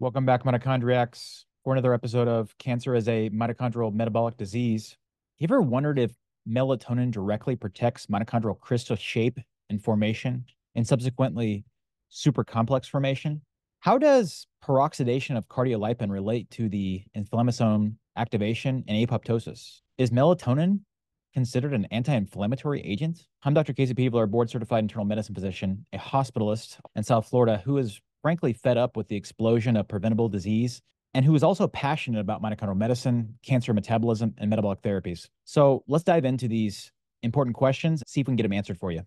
Welcome back, mitochondriacs, for another episode of Cancer as a Mitochondrial Metabolic Disease. You ever wondered if melatonin directly protects mitochondrial crista shape and formation and subsequently super complex formation? How does peroxidation of cardiolipin relate to the inflammasome activation and apoptosis? Is melatonin considered an anti-inflammatory agent? I'm Dr. Casey a board-certified internal medicine physician, a hospitalist in South Florida who is frankly fed up with the explosion of preventable disease and who is also passionate about mitochondrial medicine, cancer metabolism, and metabolic therapies. So let's dive into these important questions, see if we can get them answered for you.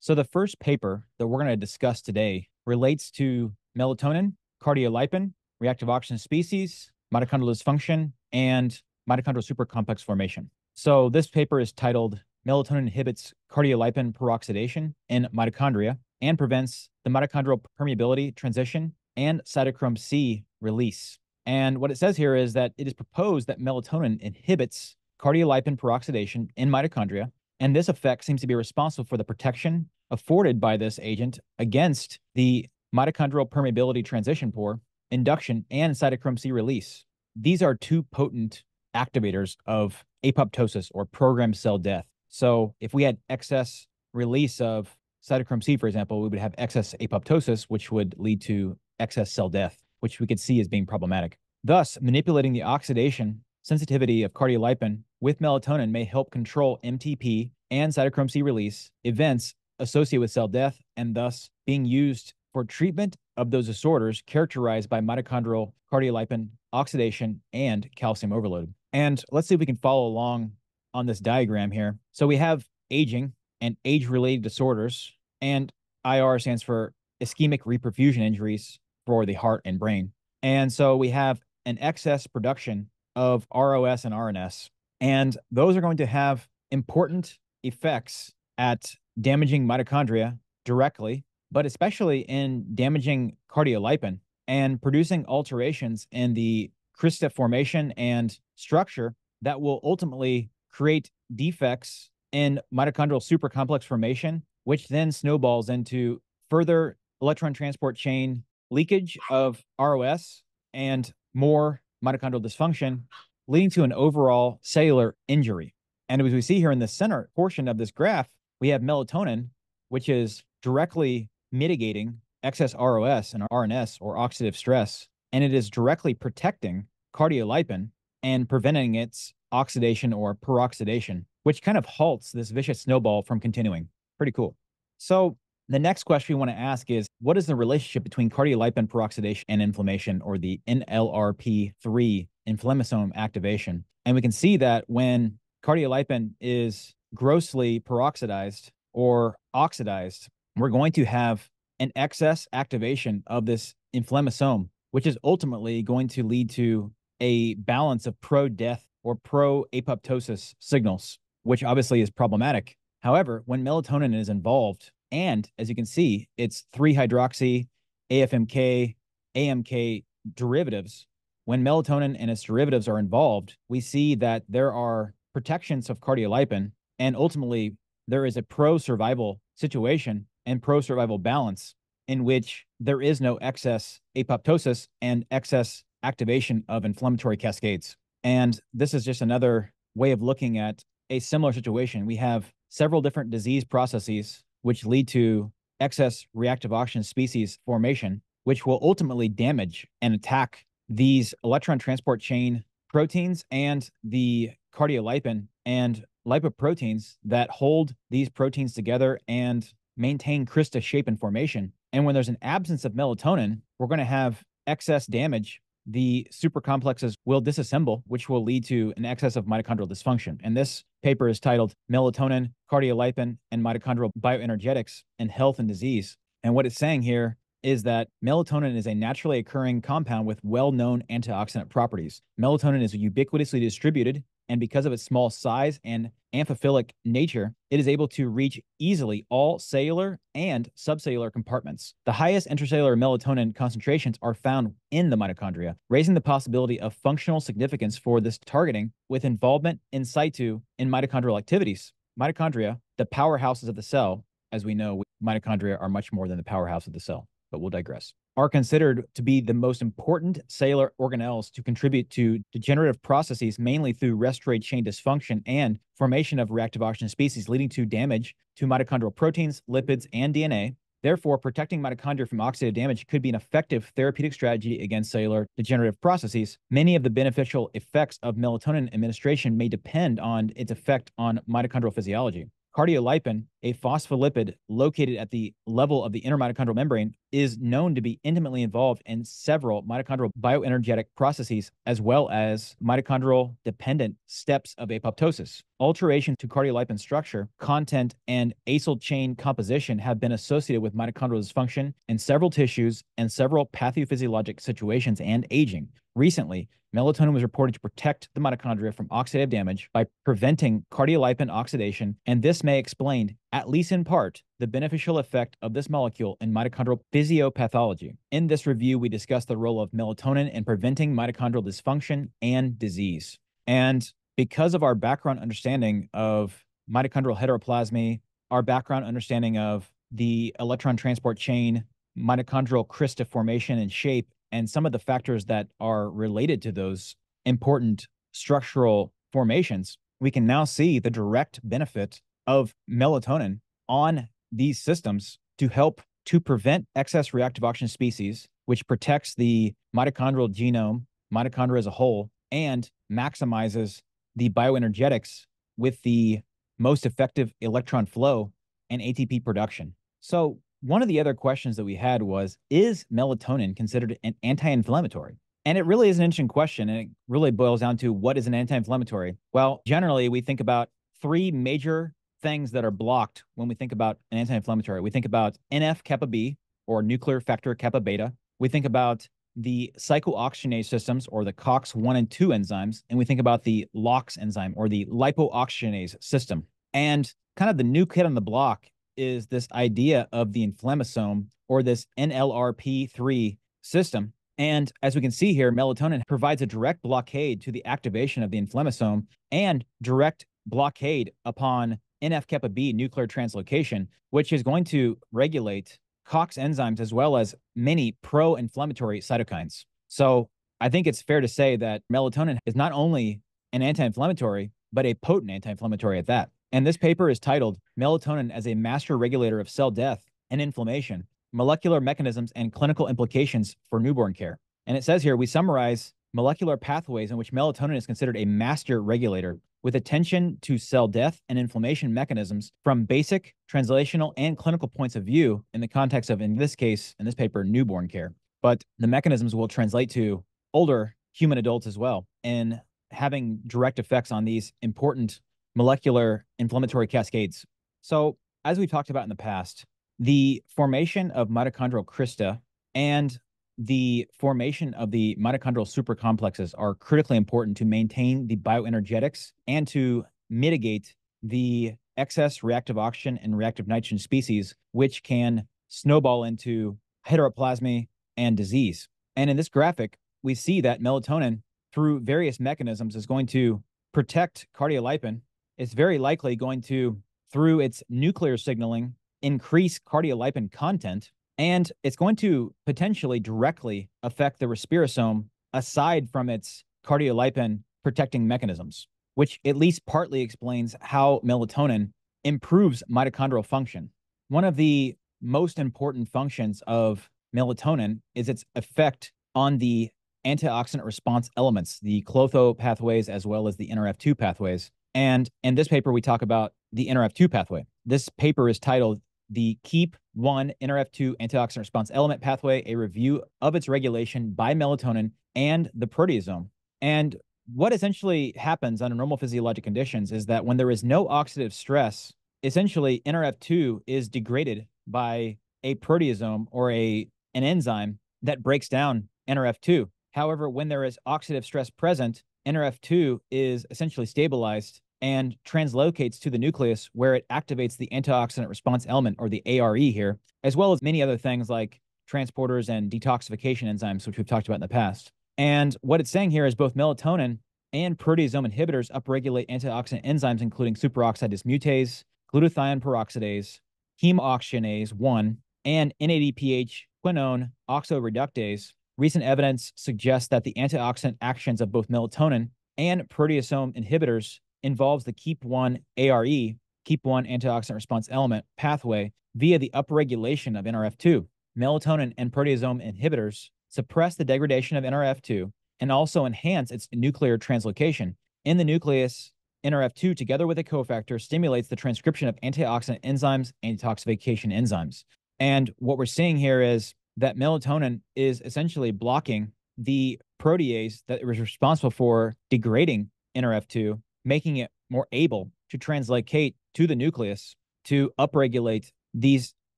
So the first paper that we're going to discuss today relates to melatonin, cardiolipin, reactive oxygen species, mitochondrial dysfunction, and mitochondrial supercomplex formation. So this paper is titled Melatonin inhibits cardiolipin peroxidation in mitochondria and prevents the mitochondrial permeability transition and cytochrome C release. And what it says here is that it is proposed that melatonin inhibits cardiolipin peroxidation in mitochondria, and this effect seems to be responsible for the protection afforded by this agent against the mitochondrial permeability transition pore, induction, and cytochrome C release. These are two potent activators of apoptosis or programmed cell death. So if we had excess release of cytochrome C, for example, we would have excess apoptosis, which would lead to excess cell death, which we could see as being problematic. Thus, manipulating the oxidation sensitivity of cardiolipin with melatonin may help control MTP and cytochrome C release events associated with cell death and thus being used for treatment of those disorders characterized by mitochondrial cardiolipin oxidation and calcium overload. And let's see if we can follow along on this diagram here. So we have aging, and age related disorders. And IR stands for ischemic reperfusion injuries for the heart and brain. And so we have an excess production of ROS and RNS. And those are going to have important effects at damaging mitochondria directly, but especially in damaging cardiolipin and producing alterations in the crista formation and structure that will ultimately create defects in mitochondrial supercomplex formation, which then snowballs into further electron transport chain leakage of ROS and more mitochondrial dysfunction, leading to an overall cellular injury. And as we see here in the center portion of this graph, we have melatonin, which is directly mitigating excess ROS and RNS or oxidative stress, and it is directly protecting cardiolipin and preventing its oxidation or peroxidation which kind of halts this vicious snowball from continuing. Pretty cool. So the next question we want to ask is what is the relationship between cardiolipin peroxidation and inflammation or the NLRP3 inflammasome activation? And we can see that when cardiolipin is grossly peroxidized or oxidized, we're going to have an excess activation of this inflammasome, which is ultimately going to lead to a balance of pro death or pro apoptosis signals which obviously is problematic. However, when melatonin is involved, and as you can see, it's 3 hydroxy, AFMK, AMK derivatives. When melatonin and its derivatives are involved, we see that there are protections of cardiolipin, and ultimately, there is a pro survival situation and pro survival balance in which there is no excess apoptosis and excess activation of inflammatory cascades. And this is just another way of looking at a similar situation. We have several different disease processes which lead to excess reactive oxygen species formation, which will ultimately damage and attack these electron transport chain proteins and the cardiolipin and lipoproteins that hold these proteins together and maintain crista shape and formation. And when there's an absence of melatonin, we're going to have excess damage the supercomplexes will disassemble, which will lead to an excess of mitochondrial dysfunction. And this paper is titled Melatonin, Cardiolipin, and Mitochondrial Bioenergetics in Health and Disease. And what it's saying here is that melatonin is a naturally occurring compound with well known antioxidant properties. Melatonin is ubiquitously distributed and because of its small size and amphiphilic nature, it is able to reach easily all cellular and subcellular compartments. The highest intracellular melatonin concentrations are found in the mitochondria, raising the possibility of functional significance for this targeting with involvement in situ in mitochondrial activities. Mitochondria, the powerhouses of the cell, as we know, mitochondria are much more than the powerhouse of the cell, but we'll digress. Are considered to be the most important cellular organelles to contribute to degenerative processes, mainly through respiratory chain dysfunction and formation of reactive oxygen species, leading to damage to mitochondrial proteins, lipids, and DNA. Therefore, protecting mitochondria from oxidative damage could be an effective therapeutic strategy against cellular degenerative processes. Many of the beneficial effects of melatonin administration may depend on its effect on mitochondrial physiology. Cardiolipin, a phospholipid located at the level of the inner mitochondrial membrane, is known to be intimately involved in several mitochondrial bioenergetic processes as well as mitochondrial dependent steps of apoptosis. Alteration to cardiolipin structure, content, and acyl chain composition have been associated with mitochondrial dysfunction in several tissues and several pathophysiologic situations and aging. Recently, melatonin was reported to protect the mitochondria from oxidative damage by preventing cardiolipin oxidation, and this may explain, at least in part, the beneficial effect of this molecule in mitochondrial physiopathology. In this review, we discuss the role of melatonin in preventing mitochondrial dysfunction and disease. And because of our background understanding of mitochondrial heteroplasmy, our background understanding of the electron transport chain, mitochondrial crista formation and shape, and some of the factors that are related to those important structural formations, we can now see the direct benefit of melatonin on these systems to help to prevent excess reactive oxygen species, which protects the mitochondrial genome, mitochondria as a whole, and maximizes the bioenergetics with the most effective electron flow and ATP production. So one of the other questions that we had was Is melatonin considered an anti inflammatory? And it really is an interesting question. And it really boils down to what is an anti inflammatory? Well, generally, we think about three major things that are blocked when we think about an anti inflammatory. We think about NF kappa B or nuclear factor kappa beta. We think about the cyclooxygenase systems or the COX1 and 2 enzymes. And we think about the LOX enzyme or the lipooxygenase system. And kind of the new kid on the block is this idea of the inflammasome or this NLRP3 system. And as we can see here, melatonin provides a direct blockade to the activation of the inflammasome and direct blockade upon NF kappa B nuclear translocation, which is going to regulate COX enzymes as well as many pro inflammatory cytokines. So I think it's fair to say that melatonin is not only an anti inflammatory, but a potent anti inflammatory at that. And this paper is titled Melatonin as a Master Regulator of Cell Death and Inflammation Molecular Mechanisms and Clinical Implications for Newborn Care. And it says here we summarize molecular pathways in which melatonin is considered a master regulator with attention to cell death and inflammation mechanisms from basic, translational, and clinical points of view in the context of, in this case, in this paper, newborn care. But the mechanisms will translate to older human adults as well and having direct effects on these important molecular inflammatory cascades. So, as we've talked about in the past, the formation of mitochondrial crista and the formation of the mitochondrial supercomplexes are critically important to maintain the bioenergetics and to mitigate the excess reactive oxygen and reactive nitrogen species, which can snowball into heteroplasmy and disease. And in this graphic, we see that melatonin, through various mechanisms, is going to protect cardiolipin it's very likely going to, through its nuclear signaling, increase cardiolipin content, and it's going to potentially directly affect the respirosome aside from its cardiolipin protecting mechanisms, which at least partly explains how melatonin improves mitochondrial function. One of the most important functions of melatonin is its effect on the antioxidant response elements, the Klotho pathways, as well as the NRF2 pathways. And in this paper, we talk about the NRF2 pathway. This paper is titled The Keep 1 NRF2 Antioxidant Response Element Pathway, a review of its regulation by melatonin and the proteasome. And what essentially happens under normal physiologic conditions is that when there is no oxidative stress, essentially NRF2 is degraded by a proteasome or a an enzyme that breaks down NRF2. However, when there is oxidative stress present, NRF2 is essentially stabilized and translocates to the nucleus where it activates the antioxidant response element or the ARE here, as well as many other things like transporters and detoxification enzymes, which we've talked about in the past. And what it's saying here is both melatonin and proteasome inhibitors upregulate antioxidant enzymes, including superoxide dismutase, glutathione peroxidase, heme oxygenase 1, and NADPH quinone oxoreductase, recent evidence suggests that the antioxidant actions of both melatonin and proteasome inhibitors involves the KEAP1 ARE, KEAP1 antioxidant response element pathway via the upregulation of NRF2. Melatonin and proteasome inhibitors suppress the degradation of NRF2 and also enhance its nuclear translocation. In the nucleus, NRF2, together with a cofactor, stimulates the transcription of antioxidant enzymes detoxification enzymes. And what we're seeing here is that melatonin is essentially blocking the protease that was responsible for degrading NRF2, making it more able to translocate to the nucleus to upregulate these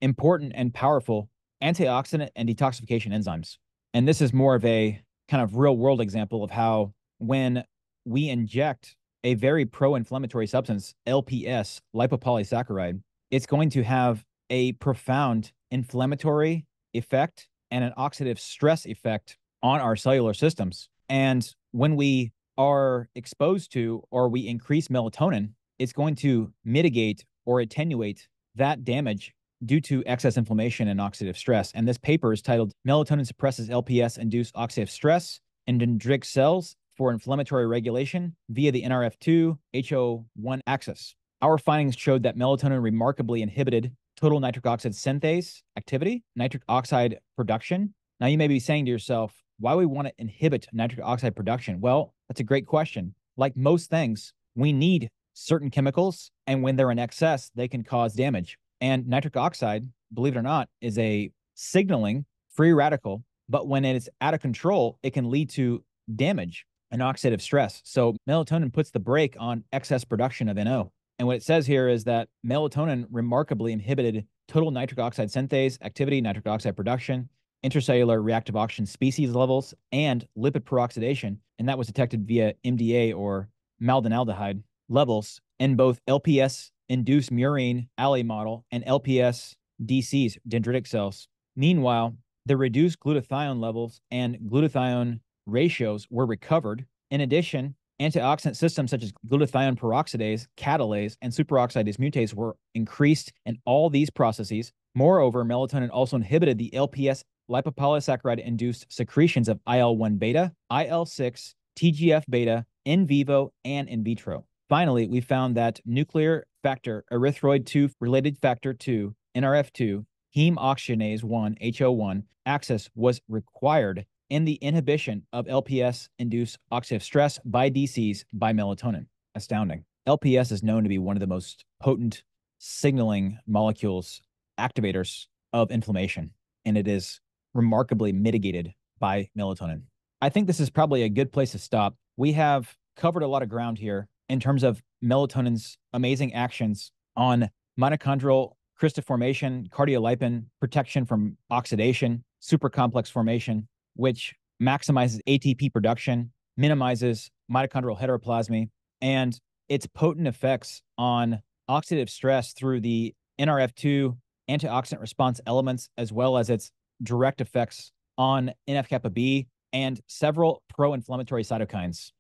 important and powerful antioxidant and detoxification enzymes. And this is more of a kind of real world example of how when we inject a very pro inflammatory substance, LPS, lipopolysaccharide, it's going to have a profound inflammatory effect and an oxidative stress effect on our cellular systems. And when we are exposed to or we increase melatonin, it's going to mitigate or attenuate that damage due to excess inflammation and oxidative stress. And this paper is titled Melatonin Suppresses LPS Induced Oxidative Stress in Dendritic Cells for Inflammatory Regulation via the NRF2 HO1 axis. Our findings showed that melatonin remarkably inhibited total nitric oxide synthase activity, nitric oxide production. Now, you may be saying to yourself, why we want to inhibit nitric oxide production? Well, that's a great question. Like most things, we need certain chemicals, and when they're in excess, they can cause damage. And nitric oxide, believe it or not, is a signaling free radical, but when it is out of control, it can lead to damage and oxidative stress. So melatonin puts the brake on excess production of NO. And what it says here is that melatonin remarkably inhibited total nitric oxide synthase activity, nitric oxide production, intracellular reactive oxygen species levels, and lipid peroxidation. And that was detected via MDA or malondialdehyde levels in both LPS induced murine ALI model and LPS DCs, dendritic cells. Meanwhile, the reduced glutathione levels and glutathione ratios were recovered. In addition, antioxidant systems such as glutathione peroxidase, catalase, and superoxide dismutase were increased in all these processes. Moreover, melatonin also inhibited the LPS lipopolysaccharide induced secretions of IL 1 beta, IL 6, TGF beta in vivo and in vitro. Finally, we found that nuclear factor erythroid 2 related factor 2, NRF2, heme oxygenase 1, HO1, axis was required in the inhibition of LPS induced oxidative stress by DCs by melatonin. Astounding. LPS is known to be one of the most potent signaling molecules, activators of inflammation, and it is remarkably mitigated by melatonin. I think this is probably a good place to stop. We have covered a lot of ground here in terms of melatonin's amazing actions on mitochondrial crista formation, cardiolipin protection from oxidation, supercomplex formation, which maximizes ATP production, minimizes mitochondrial heteroplasmy, and its potent effects on oxidative stress through the NRF2 antioxidant response elements, as well as its direct effects on NF kappa B and several pro inflammatory cytokines.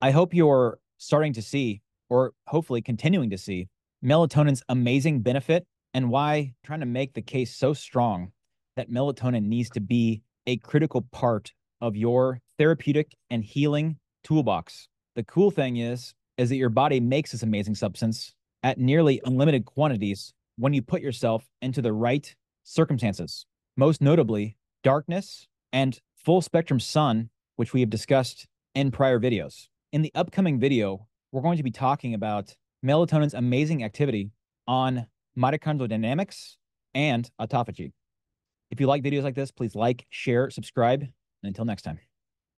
I hope you're starting to see, or hopefully continuing to see, melatonin's amazing benefit and why trying to make the case so strong that melatonin needs to be a critical part of your therapeutic and healing toolbox. The cool thing is, is that your body makes this amazing substance at nearly unlimited quantities when you put yourself into the right circumstances. Most notably, darkness and full spectrum sun, which we have discussed in prior videos. In the upcoming video, we're going to be talking about melatonin's amazing activity on mitochondrial dynamics and autophagy. If you like videos like this, please like, share, subscribe, and until next time.